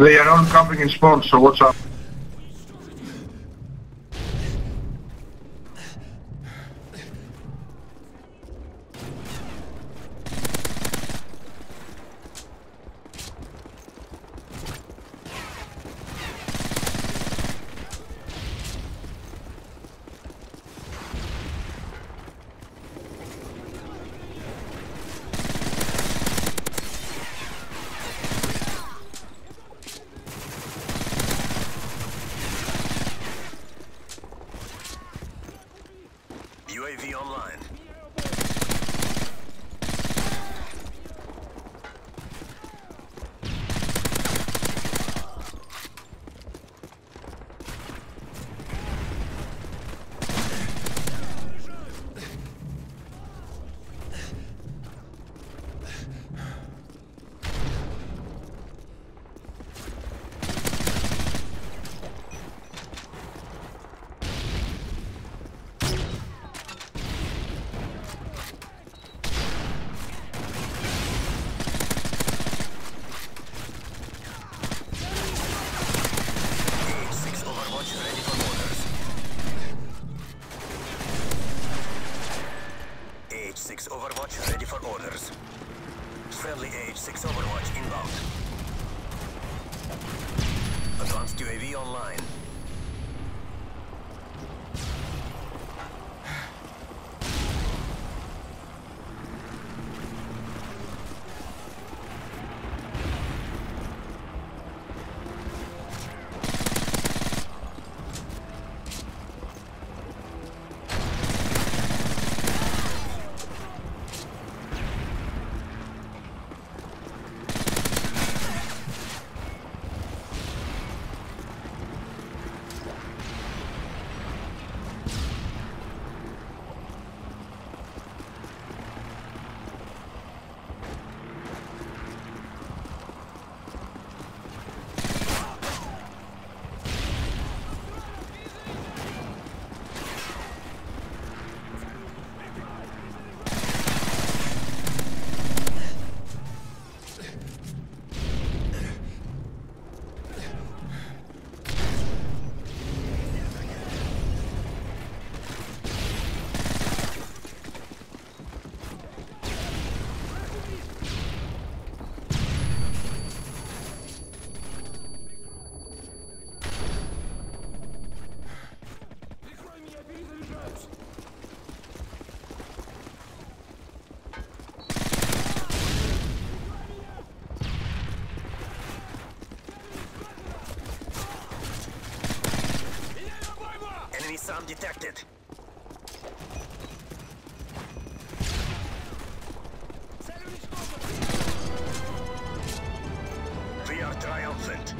They are all camping in spawn, so watch out. UAV online. Six Overwatch ready for orders. H6 Overwatch ready for orders. Friendly H6 Overwatch inbound. Advanced UAV online. SAM detected. We are triumphant.